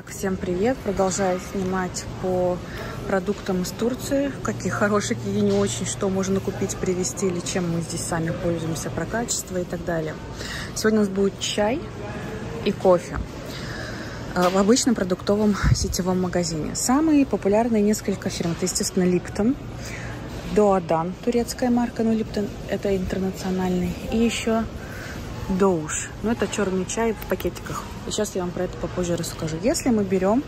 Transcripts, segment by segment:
Так, всем привет! Продолжаю снимать по продуктам из Турции. Какие хорошие, какие не очень, что можно купить, привезти или чем мы здесь сами пользуемся про качество и так далее. Сегодня у нас будет чай и кофе э, в обычном продуктовом сетевом магазине. Самые популярные несколько фирм. Это, естественно, Липтон, Доадан, турецкая марка, но Липтон это интернациональный. И еще Доуш. Ну, это черный чай в пакетиках. И сейчас я вам про это попозже расскажу. Если мы берем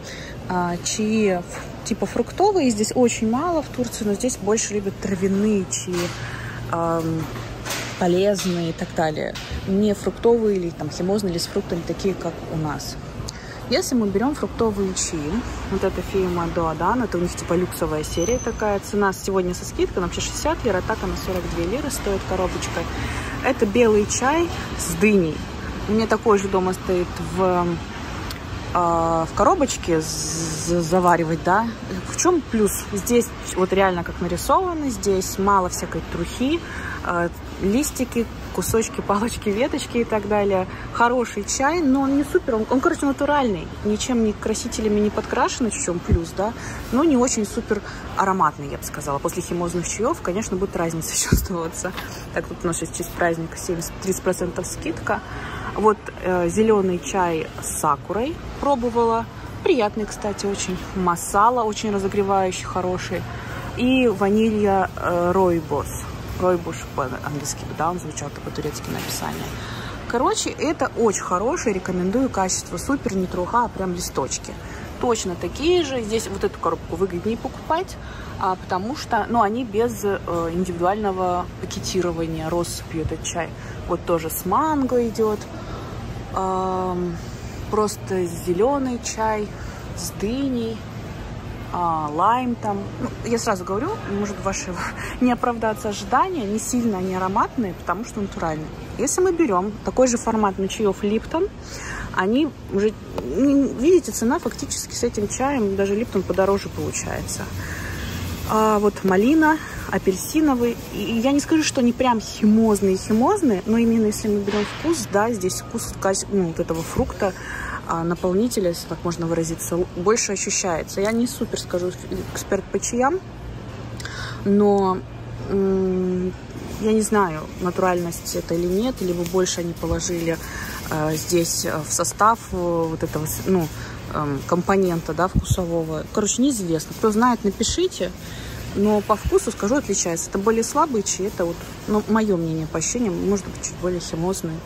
а, чаи типа фруктовые, здесь очень мало в Турции, но здесь больше любят травяные чаи, а, полезные и так далее. Не фруктовые или там химозные или с фруктами, такие, как у нас. Если мы берем фруктовые чаи, вот это фирма Доадан, это у них типа люксовая серия такая. Цена сегодня со скидкой, вообще 60 лир, а так она 42 лиры стоит коробочка. Это белый чай с дыней. У меня такой же дома стоит в, э, в коробочке заваривать, да. В чем плюс? Здесь вот реально как нарисовано, здесь мало всякой трухи, э, листики, кусочки, палочки, веточки и так далее. Хороший чай, но он не супер, он, он короче, натуральный, ничем не красителями не подкрашенный, в чем плюс, да, но не очень супер ароматный, я бы сказала. После химозных чаев, конечно, будет разница чувствоваться. Так, тут у нас сейчас честь праздника 70-30% скидка. Вот э, зеленый чай с сакурой пробовала. Приятный, кстати, очень. Масала очень разогревающий, хороший. И ванилья э, ройбос. Ройбуш по-английски, да, он звучал по-турецки написание. Короче, это очень хороший, рекомендую качество. Супер, не труха, а прям листочки. Точно такие же. Здесь вот эту коробку выгоднее покупать, а, потому что, ну, они без э, индивидуального пакетирования, россыпью этот чай. Вот тоже с манго идет. Просто зеленый чай с дыней а, лайм там. Ну, я сразу говорю, может ваши не оправдаться ожидания, не сильно не ароматные, потому что натуральные. Если мы берем такой же формат на чаев Липтон, они уже, видите, цена фактически с этим чаем, даже Липтон подороже получается. А вот малина, апельсиновый. И я не скажу, что они прям химозные-химозные, но именно если мы берем вкус, да, здесь вкус ну, вот этого фрукта а наполнителя, если так можно выразиться, больше ощущается. Я не супер, скажу, эксперт по чаям, но я не знаю, натуральность это или нет, либо больше они положили э, здесь в состав э, вот этого, ну, э, компонента, да, вкусового. Короче, неизвестно. Кто знает, напишите. Но по вкусу, скажу, отличается. Это более слабые чаи, это вот, ну, мое мнение по ощущениям, может быть, чуть более химозные.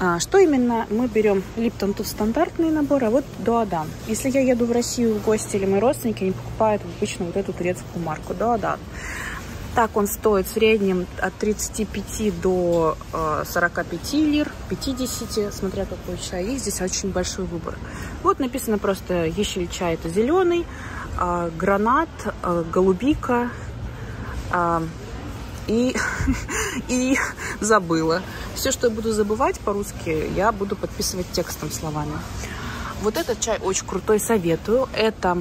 А, что именно мы берем? Липтон тут стандартный набор, а вот Дуадан. Если я еду в Россию в гости или мои родственники, они покупают обычно вот эту турецкую марку Дуадан. Так он стоит в среднем от 35 до 45 э, лир, 50, смотря какой чай. И здесь очень большой выбор. Вот написано просто ещель чай это зеленый, гранат, а, голубика, и, и забыла. Все, что я буду забывать по-русски, я буду подписывать текстом словами. Вот этот чай очень крутой, советую. Это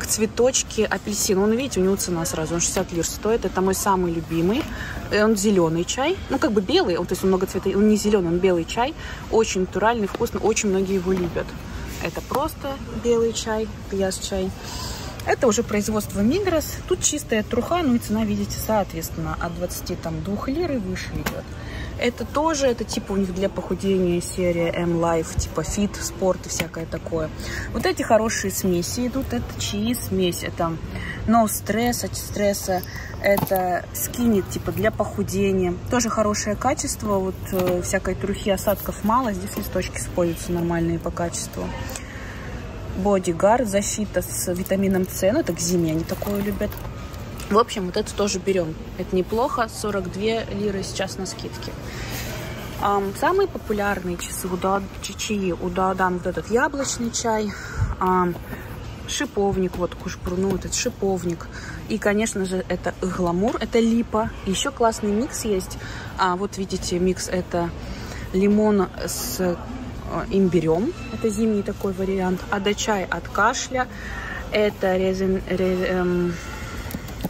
к цветочке апельсин. Он, видите, у него цена сразу, он 60 лир стоит. Это мой самый любимый. Он зеленый чай. Ну, как бы белый, он, то есть он много цветов. Он не зеленый, он белый чай. Очень натуральный, вкусный, очень многие его любят. Это просто белый чай, beyaz çay. Это уже производство Migros. Тут чистая труха, ну и цена, видите, соответственно, от 22 лир и выше идет. Это тоже, это типа у них для похудения серия M-Life, типа fit, спорт и всякое такое. Вот эти хорошие смеси идут, это чаи смесь, это no stress, от стресса, это skinny tea, типа для похудения. Тоже хорошее качество, вот э, всякой трухи, осадков мало, здесь листочки используются нормальные по качеству. Бодигар, защита с витамином С, ну это к зиме они такое любят. В общем, вот это тоже берем. Это неплохо, 42 лиры сейчас на скидке. Самые популярные часы у да, чаи у Даодан вот этот яблочный чай, шиповник, вот кушпурну, этот шиповник. И, конечно же, это гламур, это липа. Еще классный микс есть. А, вот видите, микс это лимон с имбирем. Это зимний такой вариант. Адачай от кашля. Это резин... Рез, эм,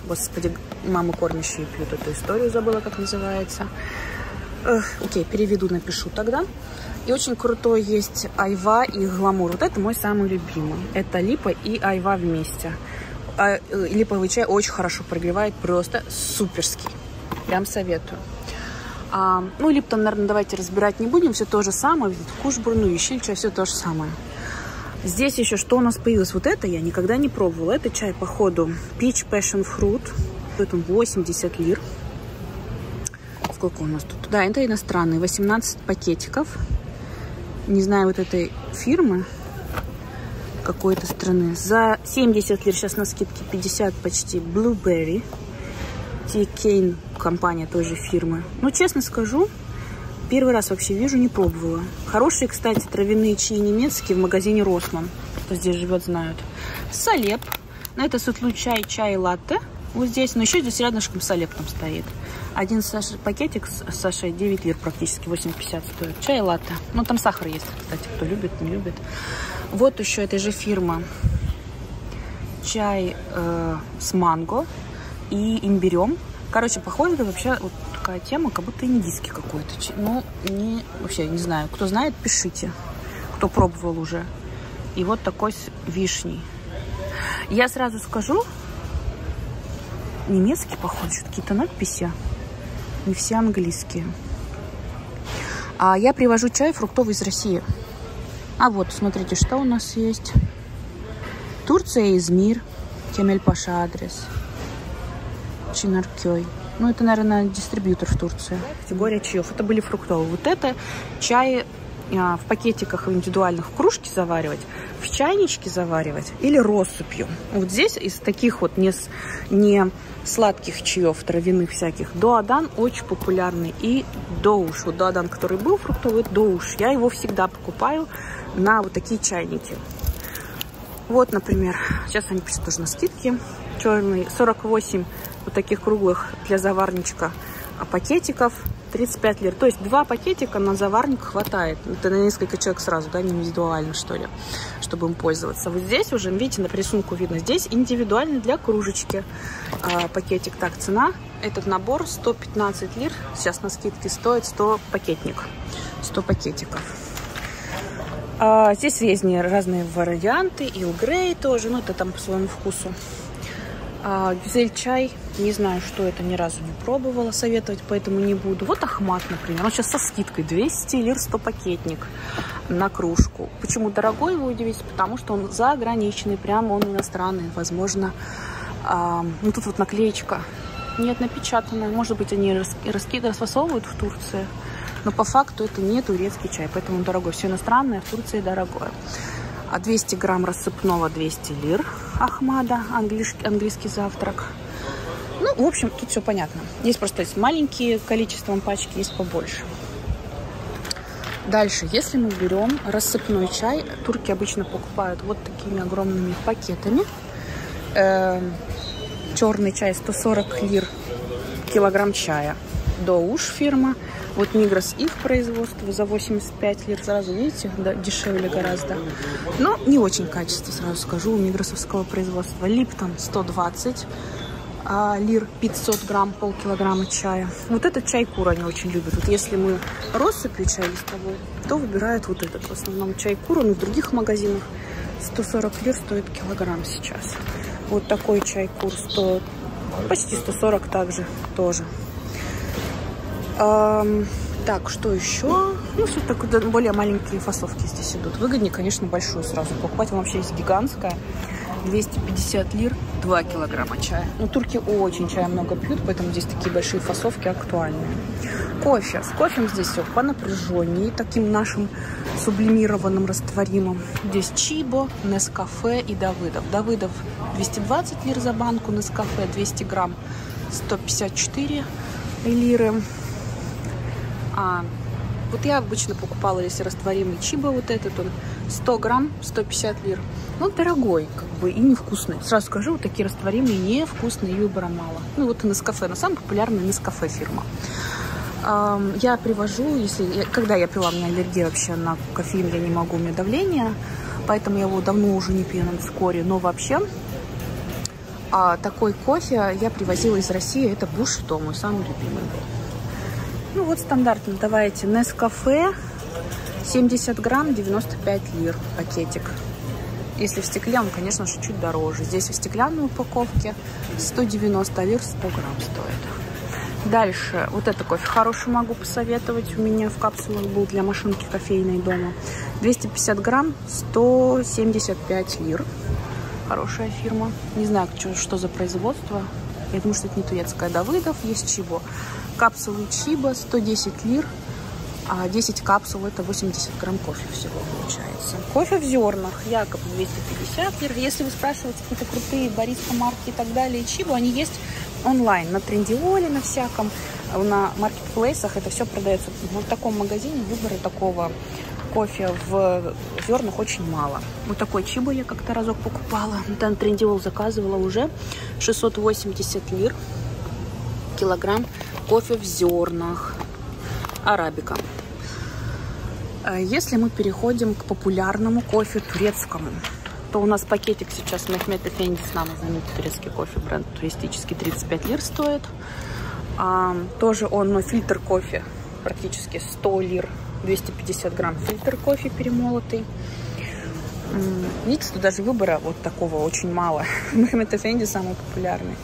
господи, мамы кормящие пьют эту историю, забыла, как называется. Эх, окей, переведу, напишу тогда. И очень крутой есть айва и гламур. Вот это мой самый любимый. Это липа и айва вместе. А, э, липовый чай очень хорошо прогревает, просто суперский. Прям советую. А, ну, липтон, наверное, давайте разбирать не будем. Все то же самое. Кушбур, ну, чай, все то же самое. Здесь еще что у нас появилось? Вот это я никогда не пробовала. Это чай, походу, Peach Passion Fruit. Это 80 лир. Сколько у нас тут? Да, это иностранный. 18 пакетиков. Не знаю вот этой фирмы какой-то страны. За 70 лир, сейчас на скидке 50 почти, Blueberry. T-Cane компания той же фирмы. Ну, честно скажу, первый раз вообще вижу, не пробовала. Хорошие, кстати, травяные чаи немецкие в магазине Росман. Кто здесь живет, знают. Салеп. На это сутлу чай, чай латте. Вот здесь, но еще здесь рядышком салеп там стоит. Один саш... пакетик с Сашей 9 лир практически, 8,50 стоит. Чай латте. Ну, там сахар есть, кстати, кто любит, не любит. Вот еще этой же фирмы. Чай э, с манго и имбирем. Короче, похоже, это вообще вот такая тема, как будто индийский какой-то. Ну, не, вообще, не знаю. Кто знает, пишите. Кто пробовал уже. И вот такой с вишней. Я сразу скажу, немецкий, похоже, какие-то надписи. Не все английские. А я привожу чай фруктовый из России. А вот, смотрите, что у нас есть. Турция, Измир, Кемель Паша адрес. Чинаркёй. Ну, это, наверное, дистрибьютор в Турции. Категория чаев. Это были фруктовые. Вот это чай а, в пакетиках индивидуальных в кружке заваривать, в чайничке заваривать или россыпью. Вот здесь из таких вот не, не сладких чаев, травяных всяких, доадан очень популярный. И доуш. Вот доадан, который был фруктовый, доуш. Я его всегда покупаю на вот такие чайники. Вот, например, сейчас они пишут тоже на скидке. Черный 48 вот таких круглых для заварничка пакетиков 35 лир. То есть два пакетика на заварник хватает. Это на несколько человек сразу, да, не индивидуально, что ли, чтобы им пользоваться. Вот здесь уже, видите, на рисунку видно, здесь индивидуально для кружечки а, пакетик. Так, цена, этот набор 115 лир, сейчас на скидке стоит 100 пакетник, 100 пакетиков. А, здесь есть разные варианты, и у Грей тоже, ну это там по своему вкусу. А, Гюзель чай, не знаю, что это, ни разу не пробовала, советовать, поэтому не буду. Вот Ахмат, например, он сейчас со скидкой 200 лир 100 пакетник на кружку. Почему дорогой, вы удивитесь, потому что он заграничный, прямо он иностранный, возможно. А, ну тут вот наклеечка, нет, напечатанная, может быть они раски, расфасовывают в Турции, но по факту это не турецкий чай, поэтому он дорогой. Все иностранное в Турции дорогое. А 200 грамм рассыпного 200 лир Ахмада, английский, английский завтрак. Ну, в общем, тут все понятно. Есть просто есть маленькие количеством пачки, есть побольше. Дальше, если мы берем рассыпной чай, турки обычно покупают вот такими огромными пакетами. Э, эм, черный чай 140 лир килограмм чая. Доуш фирма. Вот Мигрос их производство за 85 лир. Сразу видите, да, дешевле гораздо. Но не очень качество, сразу скажу, у Мигросовского производства. Липтон 120 а, лир 500 грамм, полкилограмма чая. Вот этот чай кур они очень любят. Вот если мы россыпью чай листовой, то выбирают вот этот. В основном чай кур, он в других магазинах 140 лир стоит килограмм сейчас. Вот такой чай кур 100, почти 140 также тоже. Так, что еще? Ну, все так более маленькие фасовки здесь идут. Выгоднее, конечно, большую сразу покупать. Вообще есть гигантская. 250 лир, 2 килограмма чая. Ну, турки очень чая много пьют, поэтому здесь такие большие фасовки актуальные. Кофе. С кофе здесь все по напряженнее, таким нашим сублимированным растворимым. Здесь Чибо, Нескафе и Давыдов. Давыдов 220 лир за банку, Нескафе 200 грамм 154 лиры. А, вот я обычно покупала, если растворимый чиба вот этот, он 100 грамм, 150 лир. Ну, дорогой, как бы, и невкусный. Сразу скажу, вот такие растворимые невкусные, и выбора мало. Ну, вот и Нескафе, но самая популярная Нескафе фирма. Я привожу, если, когда я пила, у меня аллергия вообще на кофеин, я не могу, у меня давление, поэтому я его давно уже не пью на вскоре. Но вообще, а, такой кофе я привозила из России, это Бушто, мой самый любимый. Ну вот стандартно давайте Нескафе 70 грамм 95 лир пакетик. Если в стекле, он, конечно же, чуть дороже. Здесь в стеклянной упаковке 190 лир 100 грамм стоит. Дальше, вот это кофе хороший могу посоветовать. У меня в капсулах был для машинки кофейной дома. 250 грамм, 175 лир. Хорошая фирма. Не знаю, что, что за производство. Я думаю, что это не турецкая. Давыдов, есть Чибо. Капсулы Чиба, 110 лир. А 10 капсул это 80 грамм кофе всего получается. Кофе в зернах, якобы 250 лир. Если вы спрашиваете какие-то крутые бариста марки и так далее, Чибу, они есть онлайн, на Трендиоле, на всяком, на маркетплейсах это все продается. В таком магазине выбора такого кофе в зернах очень мало. Вот такой чибу я как-то разок покупала. Там трендиол заказывала уже 680 лир килограмм кофе в зернах. Арабика. А если мы переходим к популярному кофе турецкому, то у нас пакетик сейчас Мехмед Эфенди нами знаменитый турецкий кофе, бренд туристический, 35 лир стоит. А, тоже он, но фильтр кофе практически 100 лир 250 грамм фильтр кофе перемолотый. Видите, тут даже выбора вот такого очень мало. Мохаммед Эфенди самый популярный.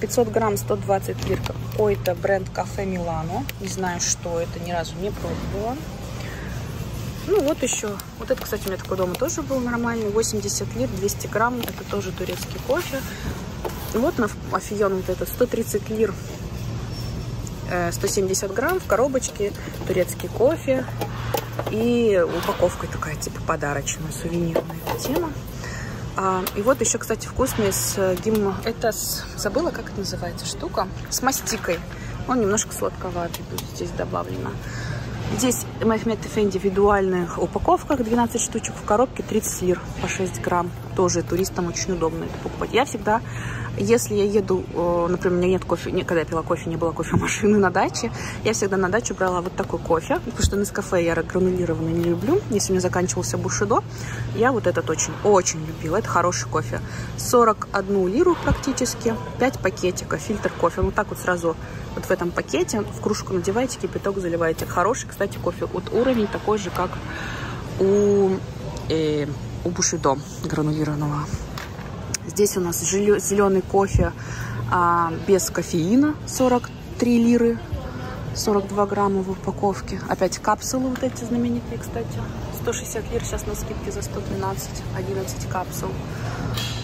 500 а, грамм 120 лир какой-то бренд кафе Милано. Не знаю, что это, ни разу не пробовала. Ну вот еще. Вот это, кстати, у меня такой дома тоже был нормальный. 80 лир, 200 грамм. Это тоже турецкий кофе. Вот на Афион вот это 130 лир 170 э, грамм в коробочке, турецкий кофе и упаковка такая типа подарочная, сувенирная тема. А, и вот еще, кстати, вкусный с э, гимно. Это с... забыла, как это называется штука? С мастикой. Он немножко сладковатый тут здесь добавлено. Здесь Мехмед в индивидуальных упаковках 12 штучек, в коробке 30 лир по 6 грамм. Тоже туристам очень удобно это покупать. Я всегда если я еду, например, у меня нет кофе, когда я пила кофе, не было кофемашины на даче, я всегда на дачу брала вот такой кофе, потому что на кафе я гранулированный не люблю. Если у меня заканчивался бушидо, я вот этот очень, очень любила. Это хороший кофе. 41 лиру практически, 5 пакетиков, фильтр кофе. Вот так вот сразу вот в этом пакете в кружку надеваете, кипяток заливаете. Хороший, кстати, кофе. Вот уровень такой же, как у, э, у бушидо гранулированного. Здесь у нас зеленый кофе а, без кофеина 43 лиры, 42 грамма в упаковке. Опять капсулы вот эти знаменитые, кстати. 160 лир сейчас на скидке за 112, 11 капсул.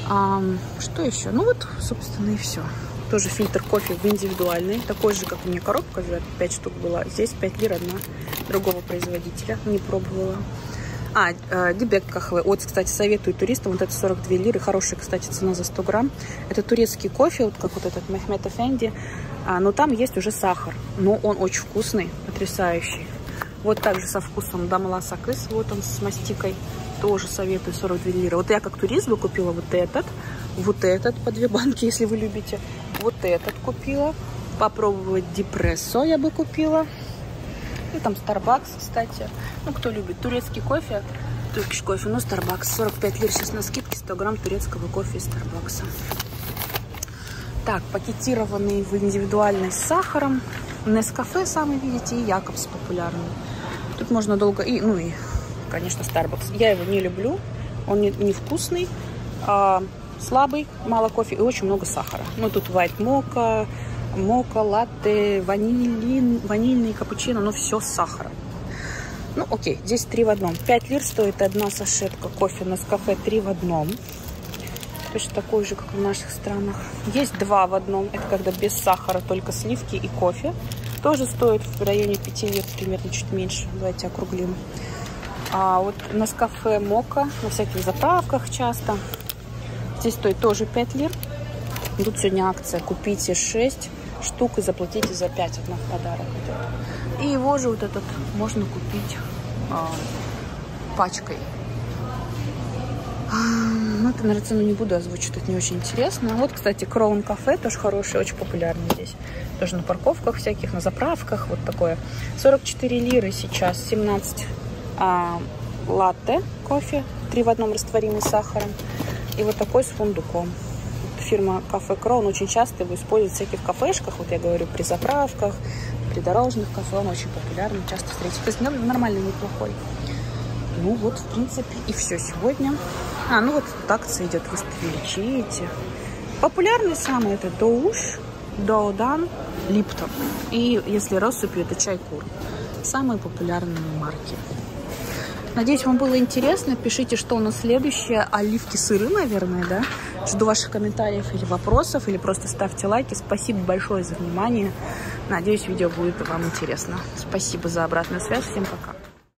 А, что еще? Ну вот, собственно, и все. Тоже фильтр кофе в индивидуальный. Такой же, как у меня коробка, 5 штук была. Здесь 5 лир одна другого производителя. Не пробовала. А, э, Дебек Кахве. Вот, кстати, советую туристам. Вот это 42 лиры. Хорошая, кстати, цена за 100 грамм. Это турецкий кофе, вот как вот этот Мехмед Эфенди. А, но там есть уже сахар. Но он очень вкусный, потрясающий. Вот также со вкусом Дамла Сакыс. Вот он с мастикой. Тоже советую 42 лиры. Вот я как турист бы купила вот этот. Вот этот по две банки, если вы любите. Вот этот купила. Попробовать депрессо я бы купила. И там Starbucks, кстати. Ну, кто любит турецкий кофе, туркиш кофе, ну, Starbucks. 45 лир сейчас на скидке, 100 грамм турецкого кофе из Starbucks. Так, пакетированный в индивидуальный с сахаром. Нескафе самый, видите, и Якобс популярный. Тут можно долго... И, ну и, конечно, Starbucks. Я его не люблю. Он не, невкусный, а, слабый, мало кофе и очень много сахара. Ну, тут white mocha, мока, латте, ванилин, ванильный капучино, но все с сахаром. Ну, окей, здесь три в одном. 5 лир стоит одна сашетка кофе на кафе три в одном. Точно такой же, как в наших странах. Есть два в одном. Это когда без сахара, только сливки и кофе. Тоже стоит в районе 5 лир, примерно чуть меньше. Давайте округлим. А вот на кафе Мока на всяких заправках часто. Здесь стоит тоже 5 лир. Тут сегодня акция. Купите 6 штук и заплатите за 5 одна в подарок. И его же вот этот можно купить а, пачкой. Ну, это, наверное, цену не буду озвучить, это не очень интересно. Вот, кстати, Кроун кафе тоже хороший, очень популярный здесь. Тоже на парковках всяких, на заправках, вот такое. 44 лиры сейчас, 17 а, латте кофе, 3 в одном растворимый с сахаром. И вот такой с фундуком. Фирма Кафе Крон очень часто его используют в всяких кафешках. Вот я говорю, при заправках, придорожных кафе. Он очень популярный, часто встретить. То есть нормальный, неплохой. Ну вот, в принципе, и все сегодня. А, ну вот тут акция идет, вы лечите. Популярный самый это Доуш, Доудан, Липтон. И если россыпью, это Чайкур. Самые популярные марки. Надеюсь, вам было интересно. Пишите, что у нас следующее. Оливки сыры, наверное, да? Жду ваших комментариев или вопросов, или просто ставьте лайки. Спасибо большое за внимание. Надеюсь, видео будет вам интересно. Спасибо за обратную связь. Всем пока.